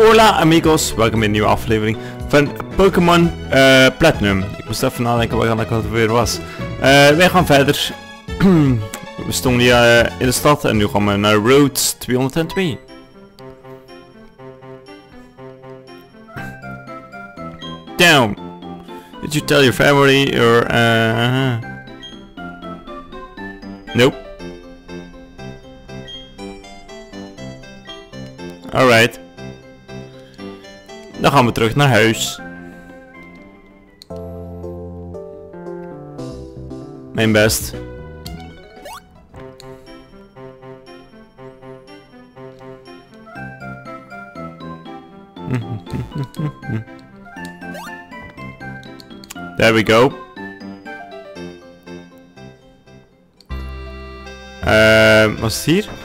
Hola amigos, welkom bij een nieuwe aflevering van Pokémon eh, Platinum. Ik moest even nadenken waar dat het weer was. Eh, wij gaan verder. we stonden hier eh, in de stad en nu gaan we naar Road 202. Damn! Did you tell your family or... Uh, nope. Alright. Dan gaan we terug naar huis. Mijn best. There we go. Uh, wat is het hier?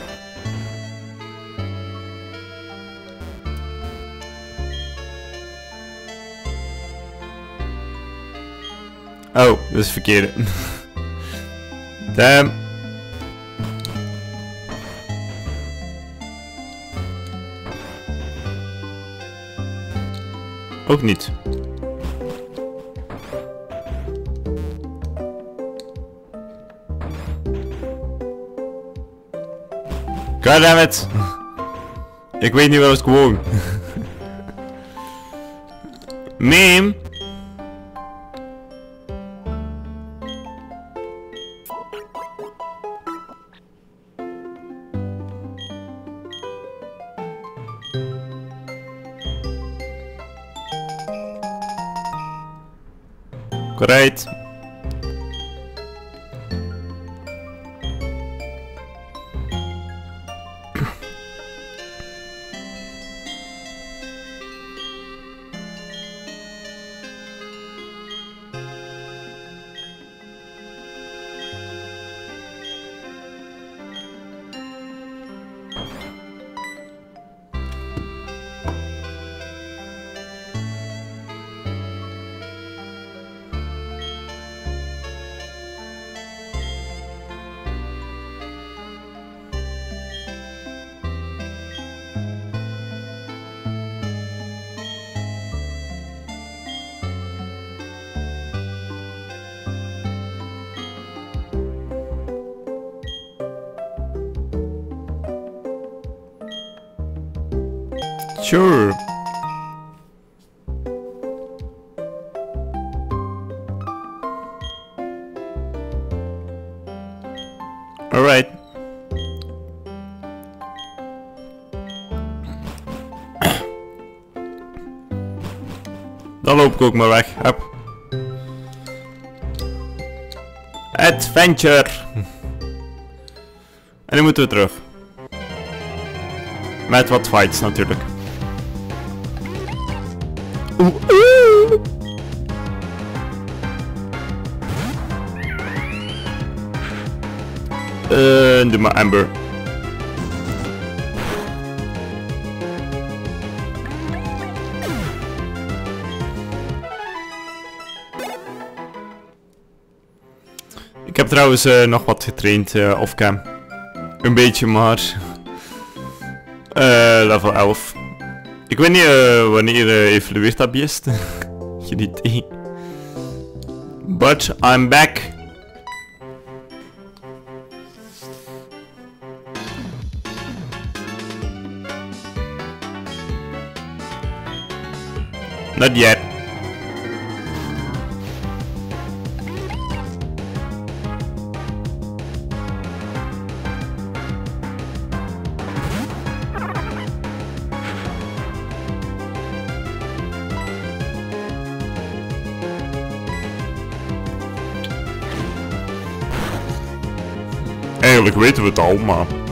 Dat is verkeerde. Damn. Ook niet. Goddammit! Ik weet niet waar ik woon. Meme! играете? Sure. Alright. Dan loop ik ook maar weg. Hup. Adventure. En nu moeten we terug. Met wat fights natuurlijk. Oeh. Eh, doe maar Amber. Ik heb trouwens uh, nog wat getraind uh, off-cam. Een beetje maar. Uh, level 11. Ik weet niet uh, wanneer uh, evolueert dat beest. Geen idee. But I'm back. Not yet. Eigenlijk weten we het al, maar...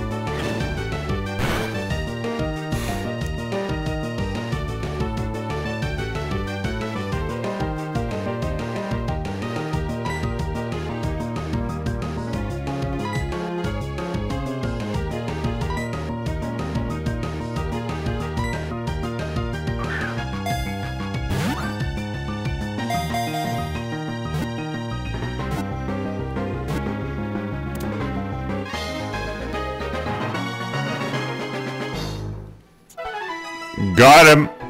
Got him.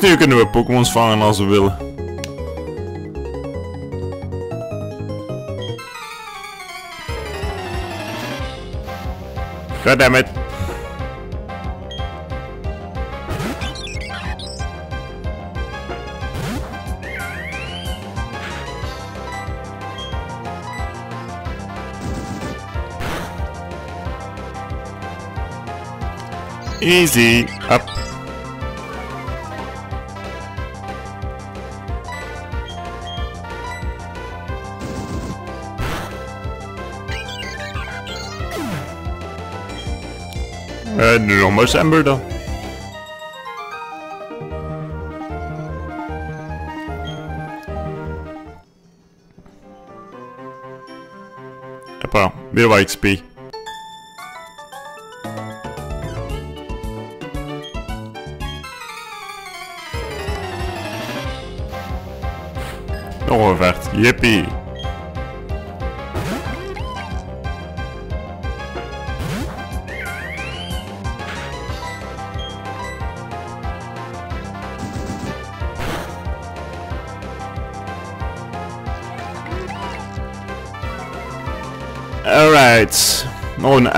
Dus nu kunnen we Pokémons vangen als we willen. Goddammit. Easy. Up. En nu nog maar dan. Hoppa, weer wat XP. Nog een vecht, jippie. Alright. Nog een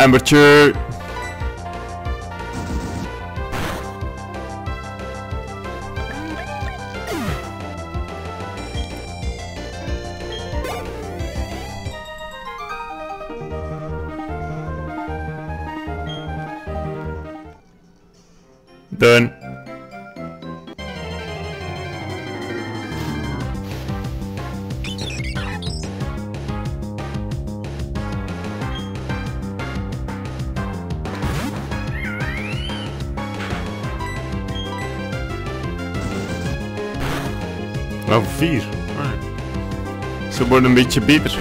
Nou, vier. Ze worden een beetje beter.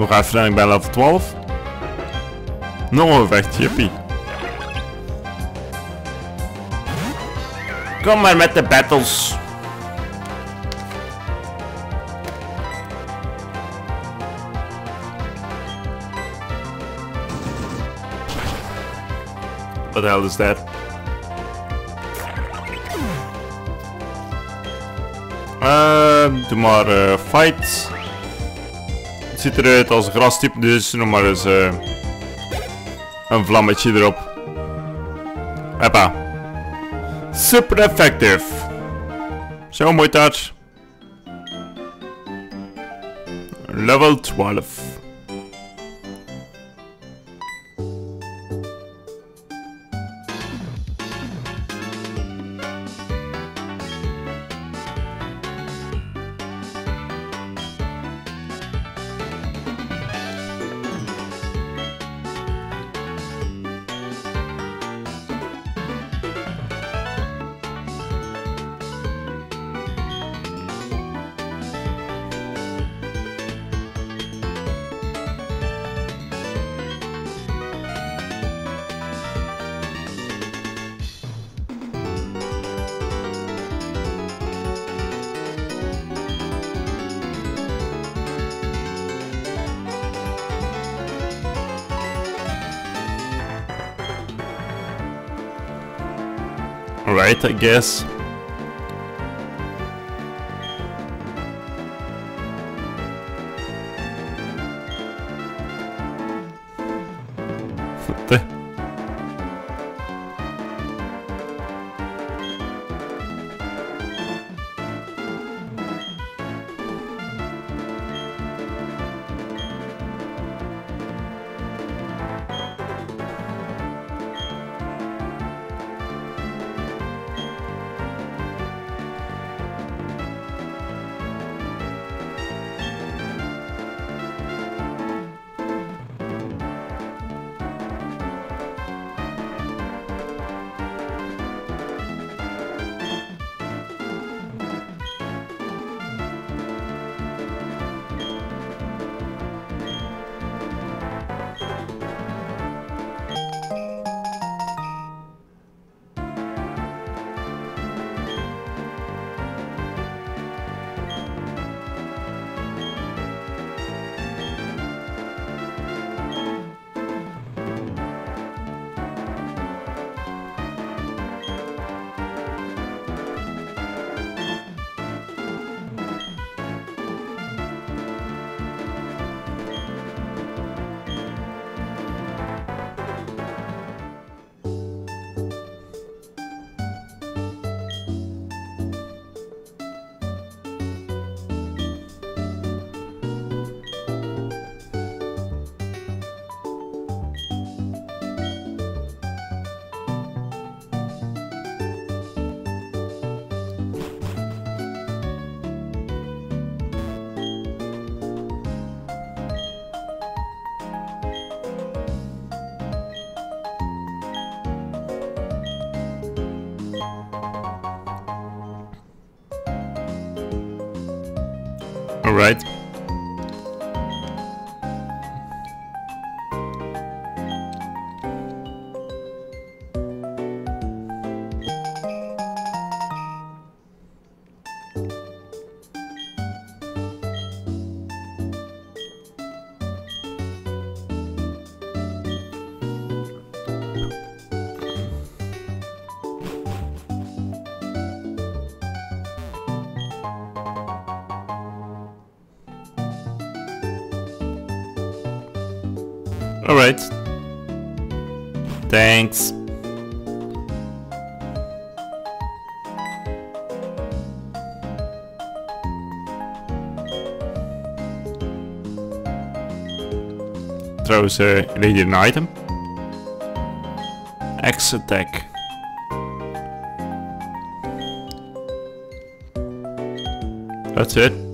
Nog even bij level 12. Nog een vecht, jippie. Kom maar met de battles. What the hell is that? Ehm, doe maar eh, fight. Ziet eruit als grastype, dus nog maar eens eh, een vlammetje erop. Hoppa. Super effectief. Zo mooi touch. Level 12. I guess. What the? Alright. Alright. Thanks. Trouwens, uh, ligt hier een item. X attack. That's it.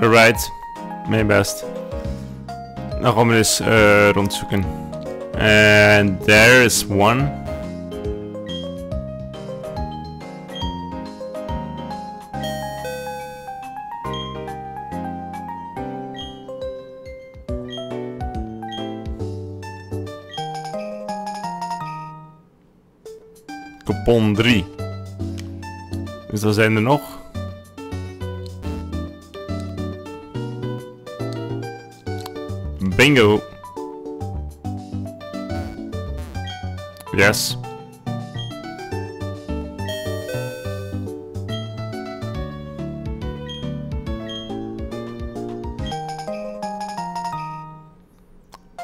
Alright, mijn best. Dan gaan we eens uh, rondzoeken. And there is one. Coupon 3. Dus er zijn er nog. Bingo. Yes.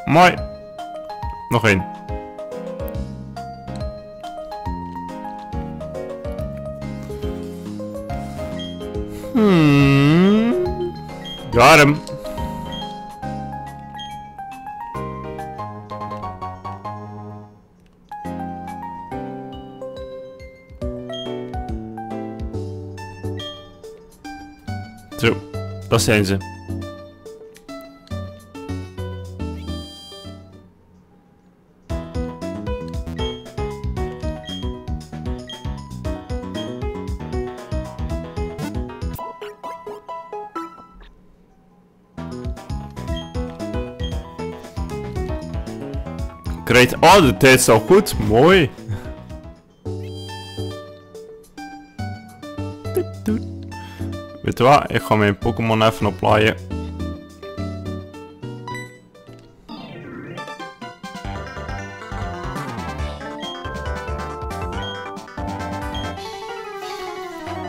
Mooi. Nog één. Hmm. Got him. Dat zijn ze. Oh, de tijd is goed. Mooi. Weet? Ik ga mijn Pokémon even oplaaien.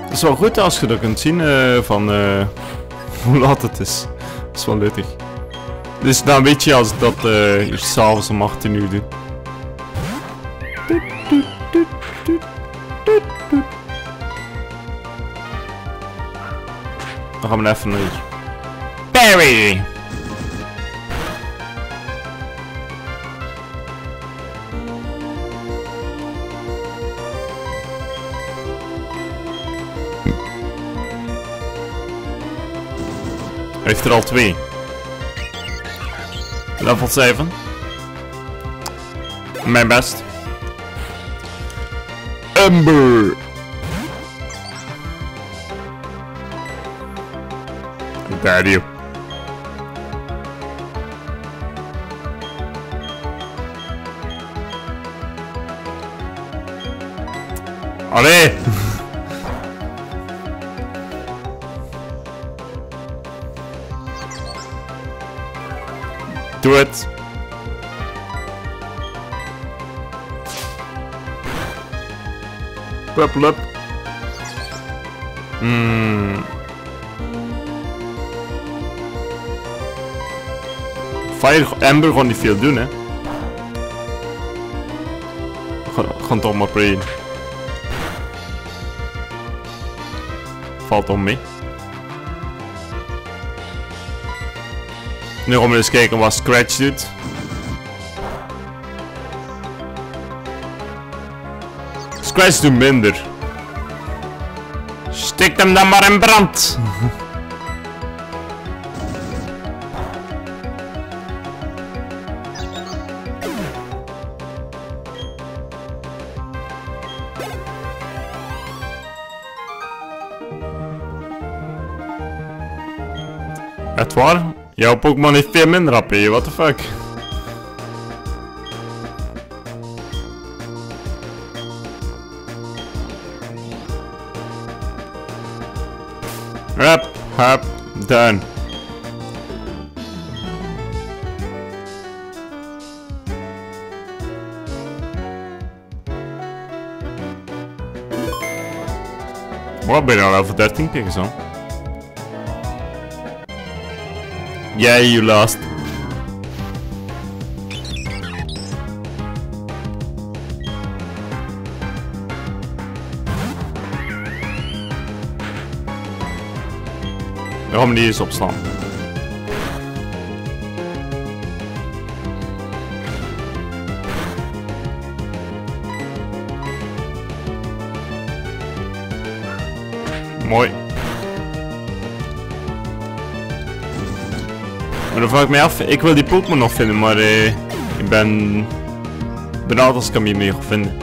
Het is wel goed als je dat kunt zien uh, van uh, hoe laat het is. Dat is wel nuttig. Dus dan weet je als dat uh, s'avonds om 18 uur doe. Dan gaan we even naar hier. Hij heeft er al twee. Level 7. Mijn best. Ember. at you. Allez Do it. Blip, blip. Hmm. Fire Ember gewoon niet veel doen, hè. Gewoon toch maar prayen. Valt om mee. Nu gaan we eens kijken wat Scratch doet. Scratch doet minder. Stik hem dan maar in brand. waar? Jouw Pokémon heeft veel minder AP, what the fuck? Hup, hup, done. Wat ben je al over 13 keer zo? Yeah, you lost. Dan gaan we die eens opslaan. Mooi. Dan vraag ik af, ik wil die Pokémon nog vinden, maar eh, ik ben benauwd als ik hem hier mee ga vinden.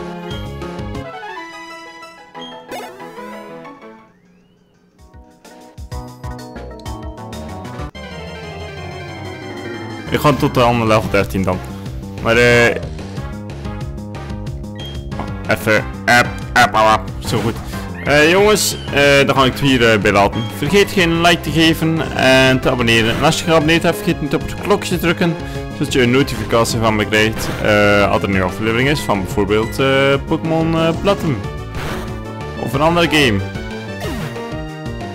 Ik ga tot aan level 13 dan. Maar eh... Even... App, app, app, zo goed. Eh, jongens, uh, dan ga ik het hier uh, bij laten. Vergeet geen like te geven en te abonneren. En als je geabonneerd hebt, vergeet niet op het klokje te drukken. Zodat je een notificatie van me krijgt als er een nieuwe aflevering is van bijvoorbeeld Pokémon Platinum. Of een andere game.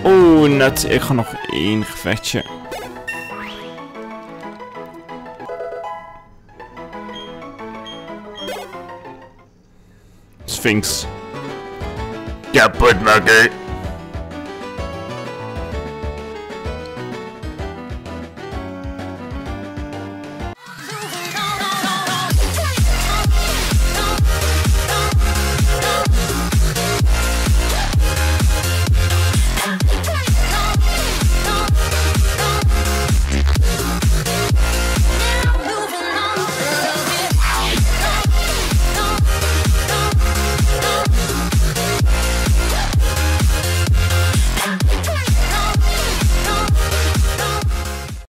Oh, net. Ik ga nog één gevechtje. Sphinx. Get put, Maggie.